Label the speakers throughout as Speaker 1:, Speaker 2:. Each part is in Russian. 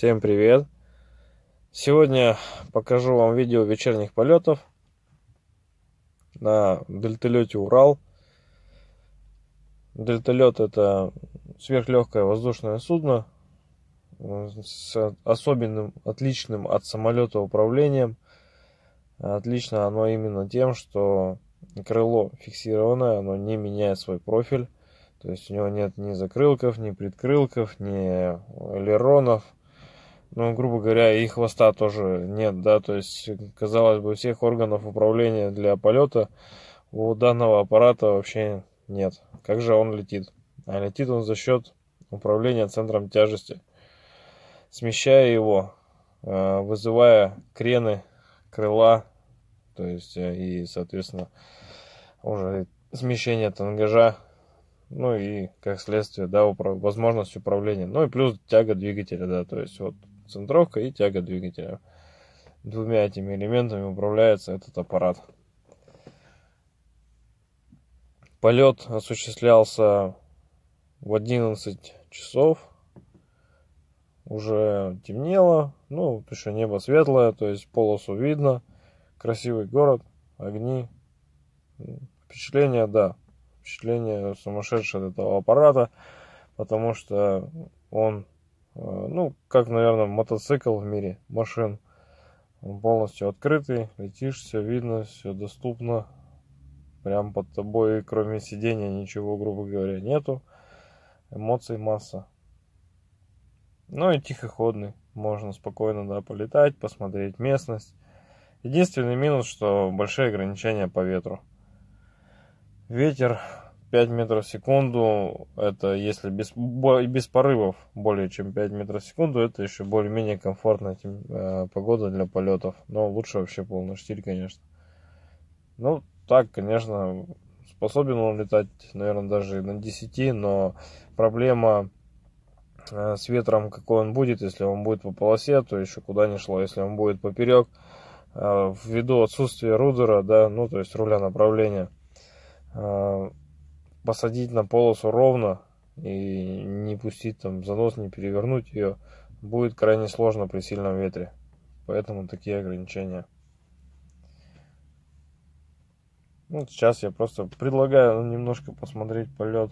Speaker 1: Всем привет! Сегодня покажу вам видео вечерних полетов на дельталете Урал. Дельталет это сверхлегкое воздушное судно с особенным, отличным от самолета управлением. Отлично оно именно тем, что крыло фиксированное, оно не меняет свой профиль. То есть у него нет ни закрылков, ни предкрылков, ни элеронов, ну, грубо говоря, и хвоста тоже нет, да, то есть, казалось бы, всех органов управления для полета у данного аппарата вообще нет. Как же он летит? А летит он за счет управления центром тяжести, смещая его, э, вызывая крены крыла, то есть, э, и, соответственно, уже смещение тангажа, ну и, как следствие, да, возможность управления, ну и плюс тяга двигателя, да, то есть, вот, центровка и тяга двигателя. Двумя этими элементами управляется этот аппарат. Полет осуществлялся в 11 часов. Уже темнело, ну, еще небо светлое, то есть полосу видно. Красивый город, огни. Впечатление, да, впечатление сумасшедшее от этого аппарата, потому что он ну, как, наверное, мотоцикл в мире машин. Он полностью открытый, летишь, все видно, все доступно. Прям под тобой, кроме сидения, ничего, грубо говоря, нету. Эмоций масса. Ну и тихоходный. Можно спокойно, да, полетать, посмотреть местность. Единственный минус, что большие ограничения по ветру. Ветер 5 метров в секунду, это если без, без порывов более чем 5 метров в секунду, это еще более-менее комфортная э, погода для полетов. Но лучше вообще полный штиль, конечно. Ну, так, конечно, способен он летать, наверное, даже на 10, но проблема э, с ветром, какой он будет, если он будет по полосе, то еще куда не шло, если он будет поперек, э, ввиду отсутствия рудера, да, ну, то есть руля направления, э, посадить на полосу ровно и не пустить там занос, не перевернуть ее, будет крайне сложно при сильном ветре. Поэтому такие ограничения. Ну, сейчас я просто предлагаю немножко посмотреть полет.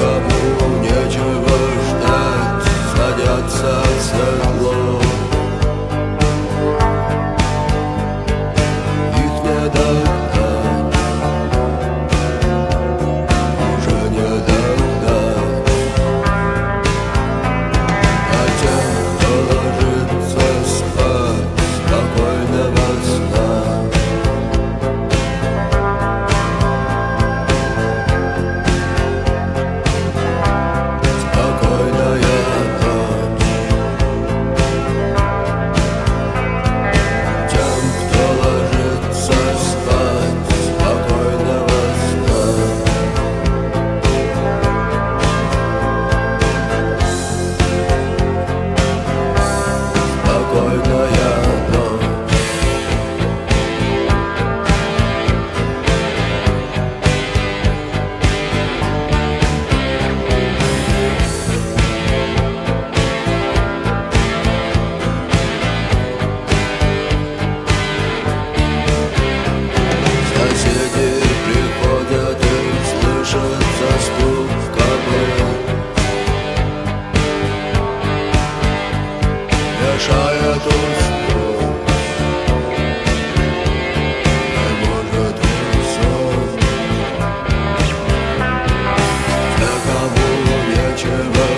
Speaker 2: above your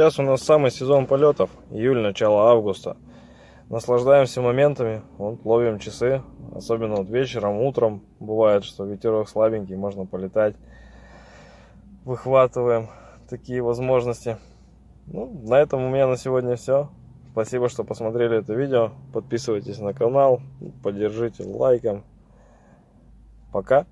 Speaker 2: Сейчас у нас самый сезон полетов, июль, начало августа. Наслаждаемся моментами, вот, ловим часы, особенно вот вечером, утром. Бывает, что ветерок слабенький, можно полетать. Выхватываем такие возможности. Ну, на этом у меня на сегодня все. Спасибо, что посмотрели это видео. Подписывайтесь на канал, поддержите лайком. Пока.